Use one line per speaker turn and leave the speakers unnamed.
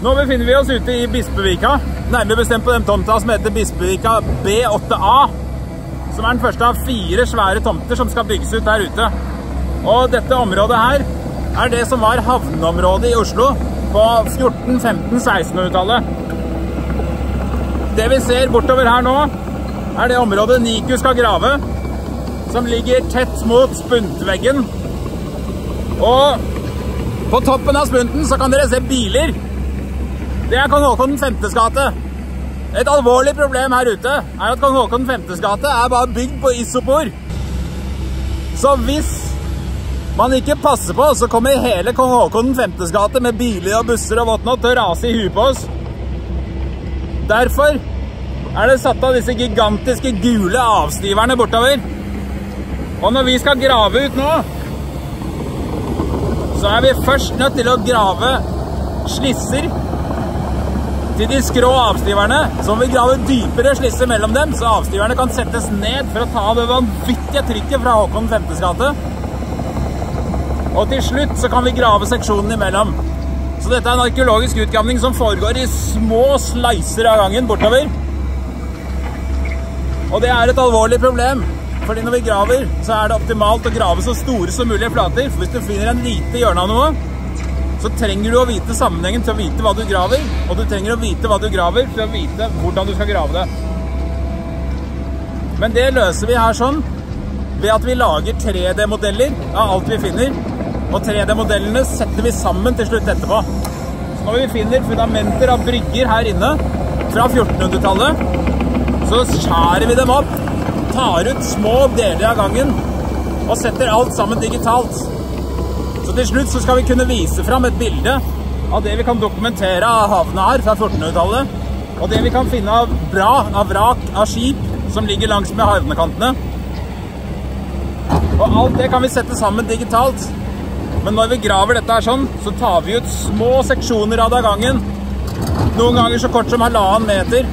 Nå befinner vi oss ute i Bispevika, nærmere bestemt på den tomta som heter Bispevika B8A, som er den første av fire svære tomter som skal bygges ut der ute. Og dette området her er det som var havneområdet i Oslo på 14-, 15-, 1600-tallet. Det vi ser bortover her nå, er det området Niku skal grave, som ligger tett mot spuntveggen. Og på toppen av spunten så kan dere se biler. Det er kong Håkon 5.s gate. Et alvorlig problem her ute er at kong Håkon 5.s gate er bare bygd på isopor. Så hvis man ikke passer på, så kommer hele kong Håkon 5.s gate med biler og busser og whatnot til å rase i huet på oss. Derfor er det satt av disse gigantiske gule avstiverne bortover. Og når vi skal grave ut nå, så er vi først nødt til å grave slisser til de skrå avstiverne. Så må vi grave dypere slisser mellom dem, så avstiverne kan settes ned for å ta av det vanvittige trykket fra Håkon 5.s gate. Og til slutt så kan vi grave seksjonen imellom. Så dette er en arkeologisk utgravning som foregår i små slicer av gangen bortover. Og det er et alvorlig problem, fordi når vi graver, så er det optimalt å grave så store som mulig flater. For hvis du finner en lite hjørne av noe, så trenger du å vite sammenhengen til å vite hva du graver, og du trenger å vite hva du graver til å vite hvordan du skal grave det. Men det løser vi her sånn, ved at vi lager 3D-modeller av alt vi finner, og 3D-modellene setter vi sammen til slutt etterpå. Så når vi finner fundamenter av brygger her inne fra 1400-tallet, så skjærer vi dem opp, tar ut små deler av gangen og setter alt sammen digitalt. Så til slutt så skal vi kunne vise fram et bilde av det vi kan dokumentere av havna her fra 1400-tallet, og det vi kan finne av bra, av vrak, av skip som ligger langs med havnekantene. Og alt det kan vi sette sammen digitalt. Men når vi graver dette her sånn, så tar vi ut små seksjoner av det av gangen. Noen ganger så kort som halvannen meter.